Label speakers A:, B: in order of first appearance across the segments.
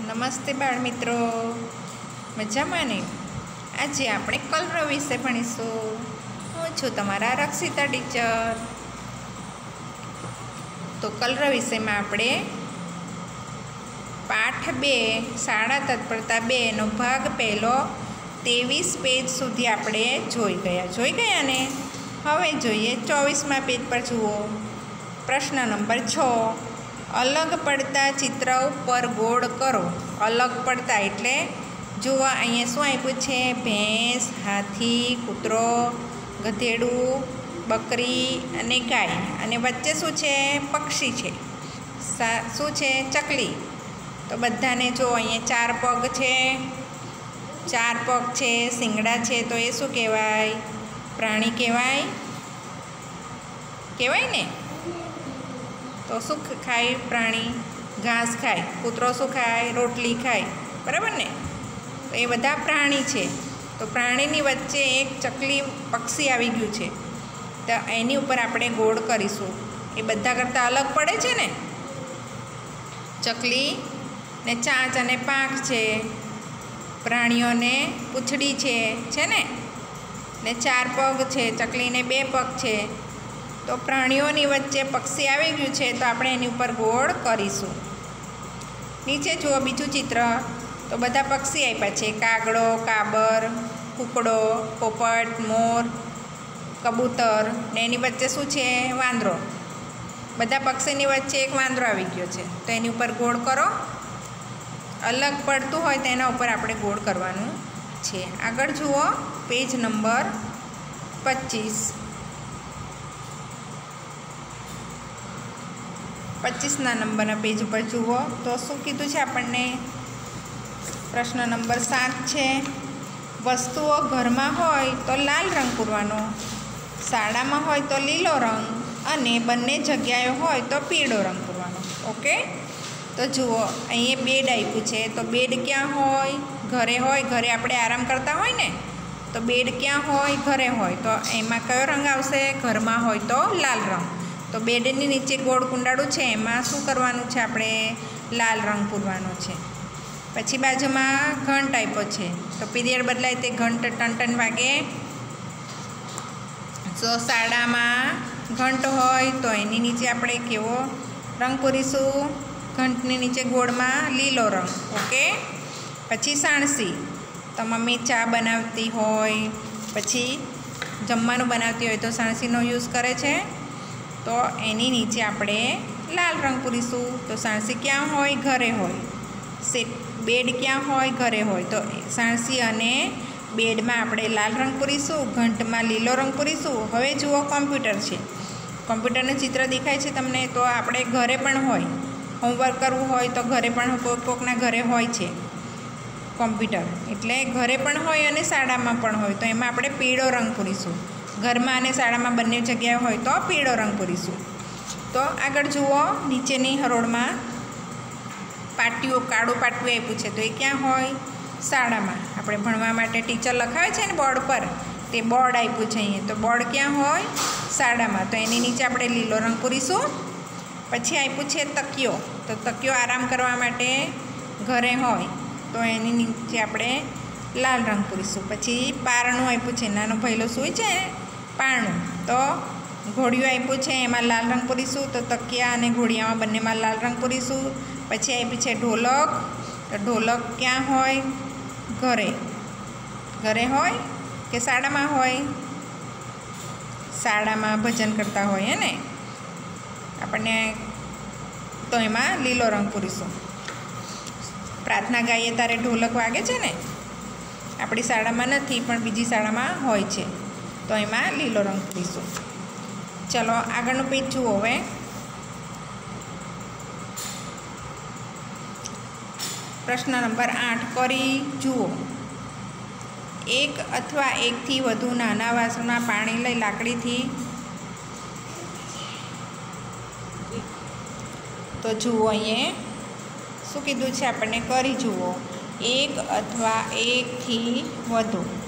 A: નમસ્તે બાળ મિત્રો. મજામાં ને? આજે આપણે કલરો વિશે ભણીશું. હું છું તમારા રક્ષિતા ટીચર. તો કલરો વિષયમાં આપણે પાઠ બે, શાળા તત્પરતા બેનો ભાગ પહેલો ત્રેવીસ પેજ સુધી આપણે જોઈ ગયા. જોઈ ગયા ને? હવે જોઈએ ચોવીસમાં પેજ પર જુઓ. પ્રશ્ન નંબર છ. અલગ પડતા ચિત્ર ઉપર ગોળ કરો. અલગ પડતા એટલે જોવા અહીંયા શું આપ્યું છે? ભેંસ, હાથી, કૂતરો, ગધેડું, બકરી અને ગાય. અને વચ્ચે શું છે? પક્ષી છે. શું છે? ચકલી. તો બધાને જો અહીંયા ચાર પગ છે. ચાર પગ છે શિંગડા છે, તો એ શું કહેવાય? પ્રાણી કહેવાય? કહેવાય ને? તો શું ખાય, પ્રાણી, ઘાસ ખાય, કૂતરો શું ખાય, રોટલી ખાય, બરાબર ને? તો એ બધા પ્રાણી છે. તો પ્રાણીની વચ્ચે એક ચકલી પક્ષી આવી ગયું છે. તો એની ઉપર આપણે ગોળ કરીશું. એ બધા કરતાં અલગ પડે છે ને? ચકલી ને ચાંચ અને પાંખ છે. પ્રાણીઓને પૂંછડી છે. છે ને? ને ચાર પગ છે. ચકલીને બે પગ છે. તો પ્રાણીઓની વચ્ચે પક્ષી આવી ગયું છે તો આપણે એની ઉપર ગોળ કરીશું. નીચે જુઓ બીજું ચિત્ર. તો બધા પક્ષી આપ્યા છે. કાગડો, કાબર, કૂકડો, પોપટ, મોર, કબૂતર ને એની વચ્ચે શું છે? વાંદરો. બધા પક્ષીની વચ્ચે એક વાંદરો આવી ગયો છે. તો એની ઉપર ગોળ કરો. અલગ પડતું હોય તેના ઉપર આપણે ગોળ કરવાનું છે. આગળ જુઓ. પેજ નંબર પચીસ. પચીસના નંબરના પેજ ઉપર જુઓ. તો શું કીધું છે આપણને? પ્રશ્ન નંબર સાત છે, વસ્તુઓ ઘરમાં હોય તો લાલ રંગ પૂરવાનો, શાળામાં હોય તો લીલો રંગ અને બંને જગ્યાએ હોય તો પીળો રંગ પૂરવાનો. ઓકે? તો જુઓ અહીંયા બેડ આપ્યું છે. તો બેડ ક્યાં હોય? ઘરે હોય? ઘરે આપણે આરામ કરતા હોય ને? તો બેડ ક્યાં હોય? ઘરે હોય. તો એમાં કયો રંગ આવશે? ઘરમાં હોય તો લાલ રંગ. તો બેડની નીચે ગોળ કુંડાળું છે, એમાં શું કરવાનું છે આપણે? લાલ રંગ પૂરવાનો છે. પછી બાજુમાં ઘંટ આપ્યો છે. તો પીરિયડ બદલાય તે ઘંટ ટન ટન વાગે. જો શાળામાં ઘંટ હોય તો એની નીચે આપણે કેવો રંગ પૂરીશું. ઘંટની નીચે ગોળમાં લીલો રંગ, ઓકે? પછી સાણસી. તો મમ્મી ચા બનાવતી હોય, પછી જમવાનું બનાવતી હોય તો સાણસીનો યુઝ કરે છે. તો એની નીચે આપણે લાલ રંગ પૂરીશું. તો સાણસી ક્યાં હોય? ઘરે હોય. સેટ, બેડ ક્યાં હોય? ઘરે હોય. તો સાણસી અને બેડમાં આપણે લાલ રંગ પૂરીશું, ઘંટમાં લીલો રંગ પૂરીશું. હવે જુઓ કોમ્પ્યુટર છે. કોમ્પ્યુટરનું ચિત્ર દેખાય છે તમને? તો આપણે ઘરે પણ હોય. હોમવર્ક કરવું હોય તો ઘરે પણ કોઈક કોકના ઘરે હોય છે કોમ્પ્યુટર. એટલે ઘરે પણ હોય અને શાળામાં પણ હોય. તો એમાં આપણે પીળો રંગ પૂરીશું. ઘરમાં અને શાળામાં બંને જગ્યાએ હોય તો પીળો રંગ પૂરીશું. તો આગળ જુઓ, નીચેની હરોળમાં પાટીઓ કાળું પાટિયું આપ્યું છે. તો એ ક્યાં હોય? શાળામાં. આપણે ભણવા માટે ટીચર લખાવે છે ને બોર્ડ પર? તે બોર્ડ આપ્યું છે અહીંયા. તો બોર્ડ ક્યાં હોય? શાળામાં. તો એની નીચે આપણે લીલો રંગ પૂરીશું. પછી આપ્યું છે તકિયો. તો તકિયો આરામ કરવા માટે ઘરે હોય તો એની નીચે આપણે લાલ રંગ પૂરીશું. પછી પારણું આપ્યું છે. નાનો ભૈલો સૂઈ છે પારણું તો ઘોડિયું આપ્યું છે, એમાં લાલ રંગ પૂરીશું, તો તકિયા અને ઘોડિયામાં બંનેમાં લાલ રંગ પૂરીશું. પછી આપ્યું છે ઢોલક. તો ઢોલક ક્યાં હોય? ઘરે. ઘરે હોય કે શાળામાં હોય? શાળામાં ભજન કરતા હોય ને? આપણને તો એમાં લીલો રંગ પૂરીશું. પ્રાર્થના ગાઈએ તારે ઢોલક વાગે છે ને? આપણી શાળામાં નથી, પણ બીજી શાળામાં હોય છે. તો એમાં લીલો રંગ પૂરીશું ચલો આગળનું પેજ જુઓ હવે. પ્રશ્ન નંબર આઠ કરી જુઓ. એક અથવા એકથી વધુ નાના વાસણમાં પાણી લઈ લાકડીથી. તો જુઓ અહીંયા. શું કીધું છે આપણને? કરી જુઓ. એક અથવા એકથી વધુ.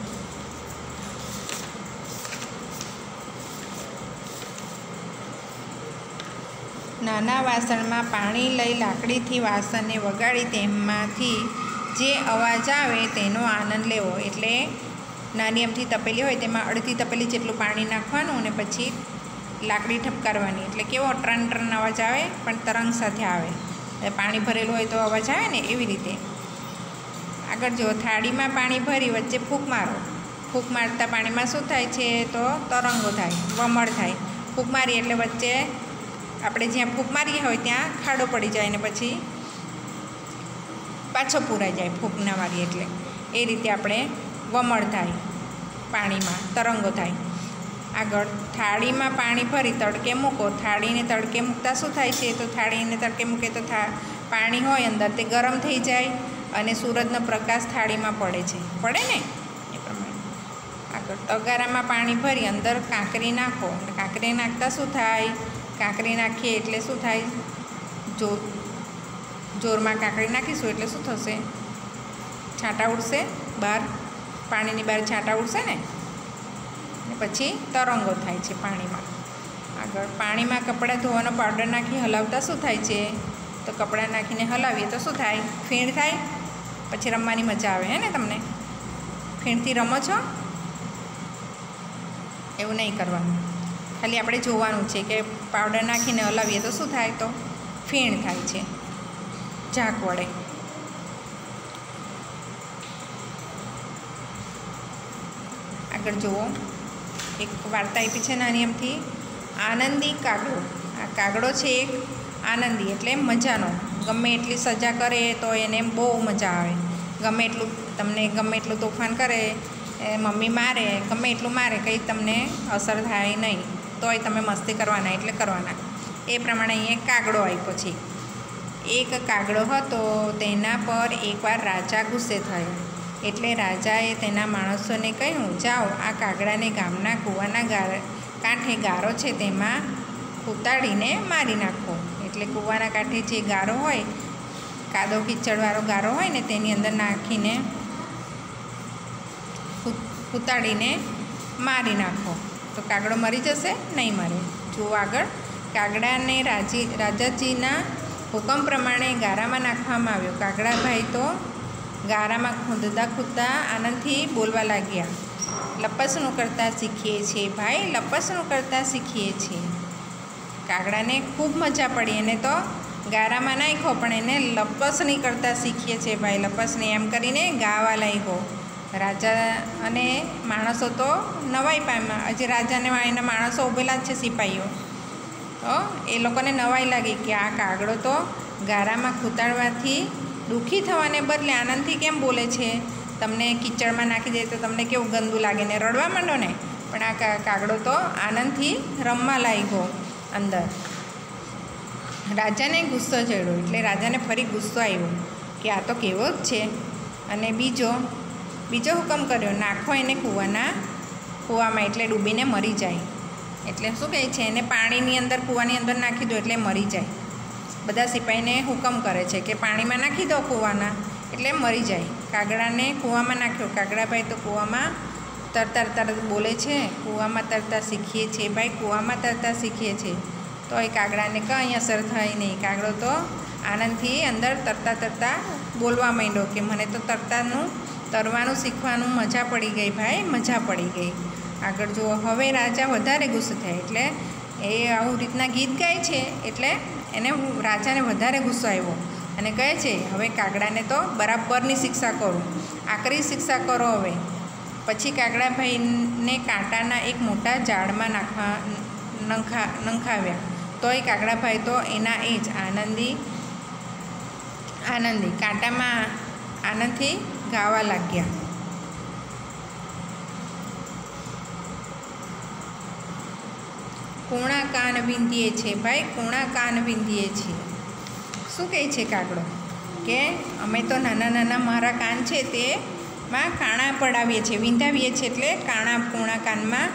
A: નાના વાસણમાં પાણી લઈ લાકડીથી વાસણને વગાડી તેમાંથી જે અવાજ આવે તેનો આનંદ લેવો. એટલે નાની અમથી તપેલી હોય તેમાં અડધી તપેલી જેટલું પાણી નાખવાનું અને પછી લાકડી ઠપકારવાની. એટલે કેવો ટ્રન ટ્રન અવાજ આવે, પણ તરંગ સાથે આવે. પાણી ભરેલું હોય તો અવાજ આવે ને એવી રીતે. આગળ જો થાળીમાં પાણી ભરી વચ્ચે ફૂંક મારો. ફૂંક મારતા પાણીમાં શું થાય છે તો તરંગો થાય, વમળ થાય. ફૂંક મારી એટલે વચ્ચે આપણે જ્યાં ફૂંક મારીએ હોય ત્યાં ખાડો પડી જાય ને પછી પાછો પૂરાઈ જાય ફૂંક ના મારીએ એટલે. એ રીતે આપણે વમળ થાય, પાણીમાં, તરંગો થાય. આગળ થાળીમાં પાણી ભરી તડકે મૂકો. થાળીને તડકે મૂકતા શું થાય છે? તો થાળીને તડકે મૂકે તો થા, પાણી હોય અંદર તે ગરમ થઈ જાય અને સૂરજનો પ્રકાશ થાળીમાં પડે છે. પડે ને? એ પ્રમાણે. આગળ તગારામાં પાણી ભરી અંદર કાંકરી નાખો. કાંકરી નાખતા શું થાય? કાંકરી નાખીએ એટલે શું થાય? જો જોરમાં કાંકરી નાખીશું એટલે શું થશે? છાંટા ઉડશે બહાર પાણીની બહાર છાંટા ઉડશે ને પછી તરંગો થાય છે પાણીમાં. આગળ પાણીમાં કપડાં ધોવાનો પાવડર નાખી હલાવતા શું થાય છે? તો કપડાં નાખીને હલાવીએ તો શું થાય? ફીણ થાય. પછી રમવાની મજા આવે, હે ને તમને? ફીણથી રમો છો? એવું નહીં કરવાનું. ખાલી આપણે જોવાનું છે કે પાવડર નાખીને હલાવીએ તો શું થાય તો? ફીણ થાય છે. ઝાંક વડે. આગળ જુઓ. એક વાર્તા આપી છે નાની એમથી. આનંદી કાગડો. આ કાગડો છે એક આનંદી એટલે મજાનો. ગમે એટલી સજા કરે તો એને બહુ મજા આવે. ગમે એટલું તમને ગમે એટલું તોફાન કરે મમ્મી મારે, ગમે એટલું મારે, કંઈ તમને અસર થાય નહીં. તોય તમે મસ્તી કરવાના એટલે કરવાના. એ પ્રમાણે અહીંયા કાગડો આપ્યો છે. એક કાગડો હતો, તેના પર એકવાર રાજા ગુસ્સે થયો. એટલે રાજાએ તેના માણસોને કહ્યું, જાઓ, આ કાગડાને ગામના કૂવાના કાંઠે ગારો છે, તેમાં ઉતાડીને મારી નાખો. એટલે કૂવાના કાંઠે જે ગારો હોય, કાદો કીચડવાળો ગારો હોય ને, તેની અંદર નાખીને ઉતાડીને મારી નાખો. તો કાગડો મરી જશે? નહીં મરે. જુઓ આગળ. કાગડાને રાજી, રાજાજીના હુકમ પ્રમાણે ગારામાં નાખવામાં આવ્યો. કાગડાભાઈ તો ગારામાં ખૂંદતા ખૂંદતા આનંદથી બોલવા લાગ્યા. લપસણું કરતાં શીખીએ છીએ ભાઈ, લપસણું કરતાં શીખીએ છીએ. કાગડાને ખૂબ મજા પડી. એને તો ગારામાં નાખ્યો, પણ એને લપસણી કરતાં શીખીએ છીએ ભાઈ. લપસણી એમ કરીને ગાવા લાગ્યો. રાજા અને માણસો તો નવાઈ પામ્યા. હજી રાજાને એના માણસો ઊભેલા છે સિપાહીઓ તો એ લોકોને નવાઈ લાગી કે આ કાગડો તો ગારામાં ખૂતાડવાથી દુઃખી થવાને બદલે આનંદથી કેમ બોલે છે? તમને કિચડમાં નાખી દે તો તમને કેવું ગંદુ લાગે ને રડવા માંડો ને? પણ આ કાગડો તો આનંદથી રમવા લાગ્યો અંદર. રાજાને ગુસ્સો ચડ્યો. એટલે રાજાને ફરી ગુસ્સો આવ્યો કે આ તો કેવો જ છે. અને બીજો બીજો હુકમ કર્યો, નાખો એને કૂવાના કૂવામાં એટલે ડૂબીને મરી જાય. એટલે શું કહે છે, એને પાણીની અંદર, કૂવાની અંદર નાખી દો એટલે મરી જાય. બધા સિપાહીને હુકમ કરે છે કે પાણીમાં નાખી દો કૂવાના એટલે મરી જાય. કાગડાને કૂવામાં નાખ્યો. કાગડાભાઈ તો કૂવામાં તરતા તરત બોલે છે, કૂવામાં તરતા શીખીએ છીએ ભાઈ, કૂવામાં તરતા શીખીએ છીએ. તો એ કાગડાને કંઈ અસર થાય નહીં. કાગડો તો આનંદથી અંદર તરતા તરતા બોલવા માંડ્યો કે મને તો તરતાનું તરવાનું શીખવાનું મજા પડી ગઈ ભાઈ, મજા પડી ગઈ. આગળ જુઓ, હવે રાજા વધારે ગુસ્સે થયા, એટલે એ આવું રીતના ગીત ગાય છે, એટલે એને રાજાને વધારે ગુસ્સો આવ્યો. અને કહે છે, હવે કાગડાને તો બરાબરની શિક્ષા કરો. આકરી શિક્ષા કરો હવે. પછી કાગડાભાઈને કાંટાના એક મોટા ઝાડમાં નાખવા નંખા, નંખાવ્યા. તોય કાગડાભાઈ તો એના એ જ આનંદી આનંદી. કાંટામાં આનંદથી ગાવા લાગ્યા. કોણા કાન વિંધીએ છે ભાઈ, કોણા કાન વિંધીએ છીએ શું કહે છે કાગડો? કે અમે તો નાના નાના મારા કાન છે તેમાં કાણા પડાવીએ છીએ, વિંધાવીએ છીએ એટલે કાણા, કોણા કાનમાં,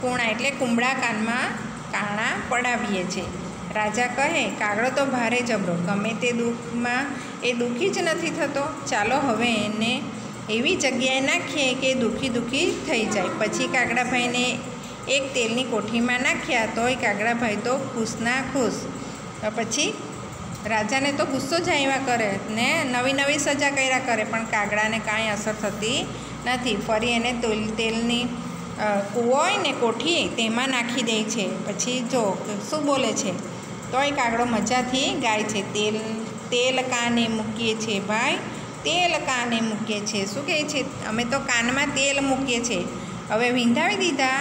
A: કોણા એટલે કુંબળા કાનમાં કાણા પડાવીએ છીએ. રાજા કહે કાગડો તો ભારે જબરો, ગમે તે દુઃખમાં એ દુઃખી જ નથી થતો. ચાલો હવે એને એવી જગ્યાએ નાખીએ કે દુઃખી દુઃખી થઈ જાય. પછી કાગડાભાઈને એક તેલની કોઠીમાં નાખ્યા, તોય કાગડાભાઈ તો ખુશના ખુશ. પછી રાજાને તો ગુસ્સો જ આવ્યા કરે, ને નવી નવી સજા કર્યા કરે, પણ કાગડાને કાંઈ અસર થતી નથી. ફરી એને તેલ, તેલની કૂવો હોય ને કોઠી, તેમાં નાખી દે છે. પછી જો, શું બોલે છે? તોય કાગડો મજાથી ગાય છે. તેલ તેલ કાને મૂકીએ છીએ ભાઈ. તેલ કાને મૂકીએ છીએ શું કહે છે? અમે તો કાનમાં તેલ મૂકીએ છીએ હવે વિંધાવી દીધા.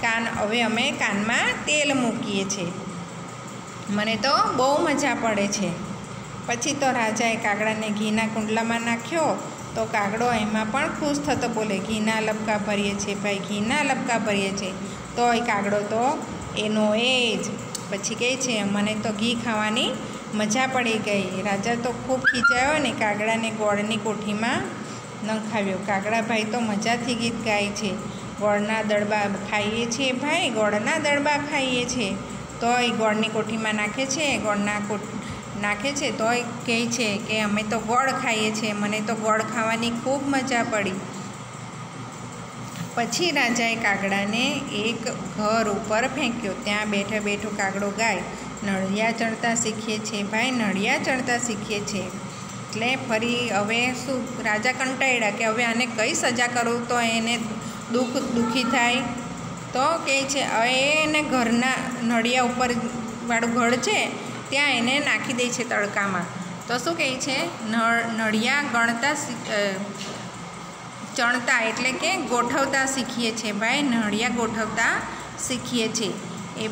A: કાન, હવે અમે કાનમાં તેલ મૂકીએ છીએ મને તો બહુ મજા પડે છે. પછી તો રાજાએ કાગડાને ઘીના કુંડલામાં નાખ્યો. તો કાગડો એમાં પણ ખુશ થતો બોલે, ઘીના લપકા ભરીએ છીએ ભાઈ, ઘીના લપકા ભરીએ છીએ તો એ કાગડો તો એનો એ જ. પછી કહે છે, મને તો ઘી ખાવાની મજા પડી ગઈ. રાજા તો ખૂબ ખીચાયો ને કાગડાને ગોળની કોઠીમાં નંખાવ્યો કાગડાભાઈ તો મજાથી ગીત ગાય છે. ગોળના દડબા ખાઈએ છીએ ભાઈ, ગોળના દડબા ખાઈએ છીએ. તોય ગોળની કોઠીમાં નાખે છે, ગોળના કોઠ નાખે છે, તોય કહે છે કે, અમે તો ગોળ ખાઈએ છીએ. મને તો ગોળ ખાવાની ખૂબ મજા પડી. પછી રાજાએ કાગડાને એક ઘર ઉપર ફેંક્યો. ત્યાં બેઠો બેઠો કાગડો ગાય. નળિયા ચડતા શીખીએ છીએ ભાઈ, નળિયા ચડતા શીખીએ છીએ એટલે ફરી હવે શું, રાજા કંટાળ્યા કે હવે આને કઈ સજા કરું? તો એને દુઃખ, દુઃખી થાય. તો કહે છે, હવે એને ઘરના નળિયા ઉપર વાળું ઘર છે, ત્યાં એને નાખી દે છે તડકામાં. તો શું કહે છે? નળ, નળિયા ગણતા ચણતા એટલે કે ગોઠવતા શીખીએ છીએ ભાઈ, નળિયા ગોઠવતા શીખીએ છીએ. એ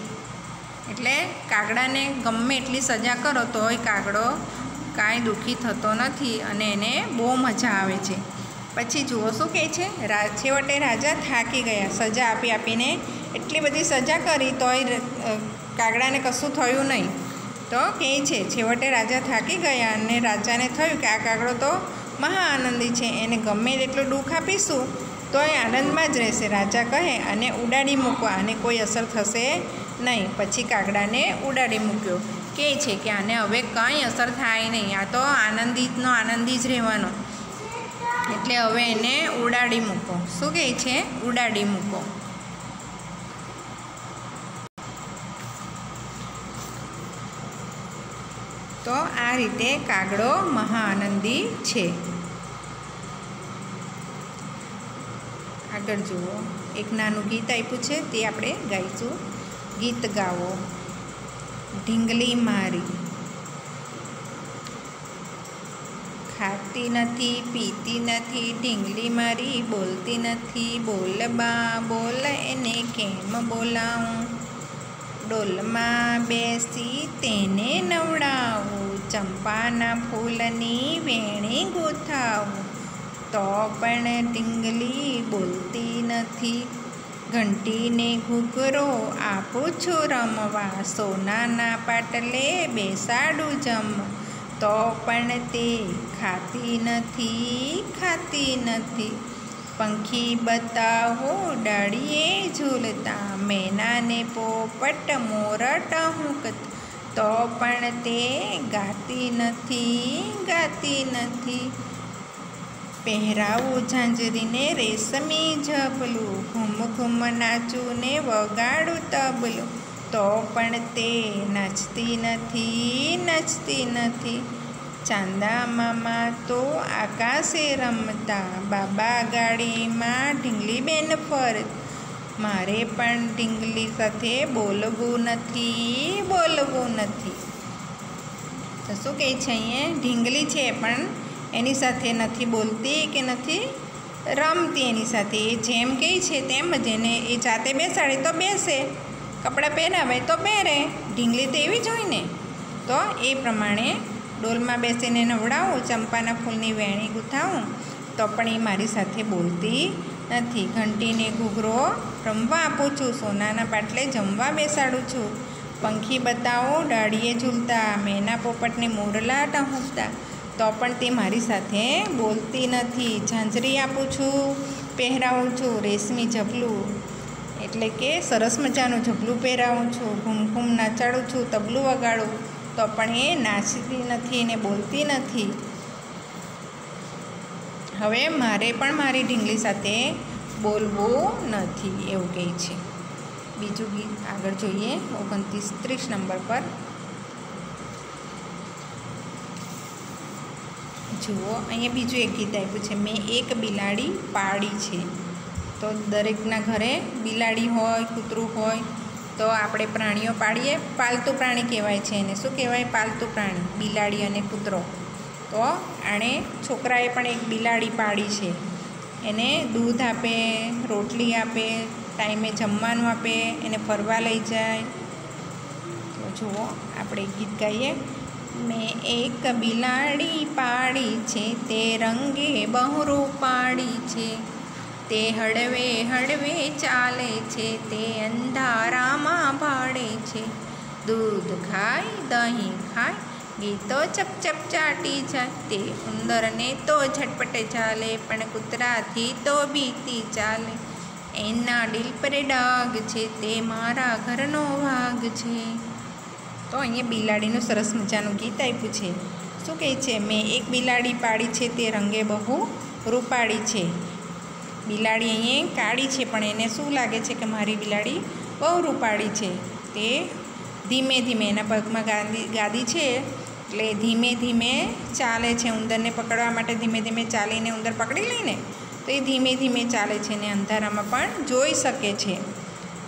A: એટલે કાગડાને ગમે એટલી સજા કરો તોય કાગડો કાંઈ દુઃખી થતો નથી અને એને બહુ મજા આવે છે. પછી જુઓ શું કહે છે? છેવટે રાજા થાકી ગયા. સજા આપી આપીને એટલી બધી સજા કરી તોય કાગડાને કશું થયું નહીં. તો કહે છે, છેવટે રાજા થાકી ગયા અને રાજાને થયું કે આ કાગડો તો મહા આનંદી છે, એને ગમે તેટલો દુઃખ આપીશું તો એ આનંદમાં જ રહેશે. રાજા કહે, અને ઉડાડી મૂકવા. આને કોઈ અસર થશે નહીં. પછી કાગડાને ઉડાડી મૂક્યો. કહે છે કે આને હવે કંઈ અસર થાય નહીં. આ તો આનંદિતનો આનંદી જ રહેવાનો. એટલે હવે એને ઉડાડી મૂકો. શું કહે છે? ઉડાડી મૂકો. તો આ રીતે કાગડો મહાઆનંદી છે. આગળ જુઓ. એક નાનું ગીત આપ્યું છે, તે આપણે ગાઈશું. ગીત ગાવો. ઢીંગલી મારી. ખાતી નથી, પીતી નથી, ઢીંગલી મારી, બોલતી નથી. બોલ બા, બોલ એને કેમ બોલાવું? ડોલમાં બેસી તેને નવડાવું. ચંપાના ફૂલની વેણી ગોથાવું તો પણ ટીંગલી બોલતી નથી. ઘંટીને ઘૂઘરો આપું છું રમવા. સોનાના પાટલે બેસાડું જમ. તો પણ તે ખાતી નથી ખાતી નથી. પંખી બતાવો, ડાળીએ ઝૂલતા. મેનાને પોપટ મોરટ હુંકત તો પણ તે ગાતી નથી ગાતી નથી. પહેરાવું ઝાંઝરીને રેશમી ઝબલું ઘૂમ ઘૂમ નાચું ને વગાડું તબલું. તો પણ તે નાચતી નથી નાચતી નથી. ચાંદા મામા તો આકાશે રમતા, બાબા ગાડીમાં ઢીંગલી બેન ફરત મારે પણ ઢીંગલી સાથે બોલવું નથી બોલવું નથી. તો શું કહે છે અહીંયા? ઢીંગલી છે પણ એની સાથે નથી બોલતી કે નથી રમતી એની સાથે. એ જેમ કહે છે તેમ જ એને એ જાતે બેસાડે તો બેસે, કપડાં પહેરાવે તો પહેરે, ઢીંગલી તો એવી જ હોય ને. તો એ પ્રમાણે ડોલમાં બેસીને નવડાવું ચંપાના ફૂલની વેણી ગૂંથાવું, તો પણ એ મારી સાથે બોલતી નથી. ઘંટીને ઘૂઘરો રમવા આપું છું, સોનાના પાટલે જમવા બેસાડું છું. પંખી બતાવો, ડાળીએ ઝૂલતા, મેના પોપટને મોરલા ટહુકતા. તો પણ તે મારી સાથે બોલતી નથી. ઝાંઝરી આપું છું, પહેરાવું છું, રેશમી ઝબલું. એટલે કે સરસ મજાનું ઝબલું પહેરાવું છું, ઘૂમઘૂમ નાચાડું છું, તબલું વગાડું. તો પણ એ નાચતી નથી ને બોલતી નથી. હવે મારે પણ મારી ઢીંગલી સાથે બોલવું નથી એવું કહે છે. બીજું ગીત આગળ જોઈએ. ઓગણત્રીસ ત્રીસ નંબર પર. જુઓ, અહીંયા બીજું એક ગીત આપ્યું છે, મેં એક બિલાડી પાડી છે. તો દરેકના ઘરે બિલાડી હોય, કૂતરું હોય, તો આપણે પ્રાણીઓ પાડીએ. પાલતુ પ્રાણી કહેવાય છે એને. શું કહેવાય? પાલતુ પ્રાણી, બિલાડી અને કૂતરો. તો આણે છોકરાએ પણ એક બિલાડી પાડી છે. એને દૂધ આપે, રોટલી આપે, ટાઈમે જમવાનું આપે, એને ફરવા લઈ જાય. તો જુઓ, આપણે ગીત ગાઈએ. મેં એક બિલાડી પાડી છે, તે રંગે બહરું પાડી છે. તે હળવે હળવે ચાલે છે, તે અંધારામાં ભાડે છે. દૂધ ખાય, દહીં ખાય, ગીતો ચપ ચપ ચાટી જાય. તે ઉંદરને તો ઝટપટે ચાલે, પણ કૂતરાથી તો બીતી ચાલે. એના ડીલ પર ડાઘ છે, તે મારા ઘરનો ભાગ છે. તો અહીંયા બિલાડીનું સરસ મજાનું ગીત આપ્યું છે. શું કહે છે? મેં એક બિલાડી પાડી છે તે રંગે બહુ રૂપાળી છે. બિલાડી અહીંયા કાળી છે, પણ એને શું લાગે છે કે મારી બિલાડી બહુ રૂપાળી છે? તે ધીમે ધીમે એના પગમાં ગાદી ગાદી છે, એટલે ધીમે ધીમે ચાલે છે, ઉંદરને પકડવા માટે ધીમે ધીમે ચાલીને ઉંદર પકડી લઈને તો એ ધીમે ધીમે ચાલે છે ને અંધારામાં પણ જોઈ શકે છે.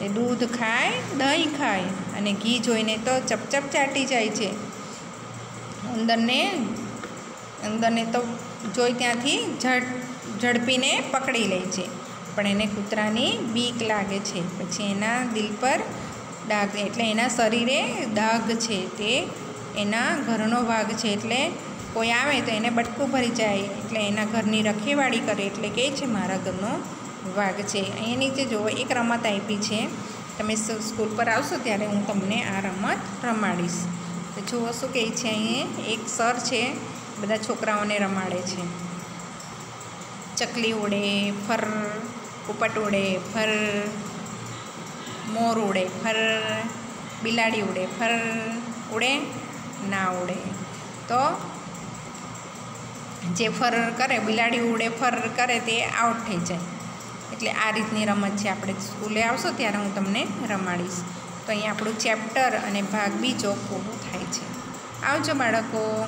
A: એ દૂધ ખાય, દહીં ખાય. અને ઘી જોઈને તો ચપચપ ચાટી જાય છે. ઉંદરને ઉંદરને તો જોઈ ત્યાંથી ઝડ, ઝડપીને પકડી લે છે. પણ એને કૂતરાની બીક લાગે છે. પછી એના દિલ પર ડાઘ, એટલે એના શરીરે દાગ છે તે એના ઘરનો ભાગ છે. એટલે કોઈ આવે તો એને બટકું ભરી જાય. એટલે એના ઘરની રખેવાળી કરે. એટલે કહે છે મારા ઘરનો વાઘ છે. અહીં નીચે જુઓ, એક રમત આપી છે. તમે સ્કૂલ પર આવશો ત્યારે હું તમને આ રમત રમાડીશ. તો જુઓ શું કહે છે અહીંયા એક સર છે, બધા છોકરાઓને રમાડે છે. ચકલી ઉડે, ફર, પોપટ ઉડે, ફર, મોર ઉડે, ફર, બિલાડી ઉડે, ફર, ઉડે, ના ઉડે. તો જે ફર કરે, બિલાડી ઉડે, ફર કરે, તે આઉટ થઈ જાય. એટલે આ રીતની રમત છે. આપણે સ્કૂલે આવશો ત્યારે હું તમને રમાડીશ. તો અહીં આપણું ચેપ્ટર અને ભાગ બીજો પૂરો થાય છે. આવજો બાળકો.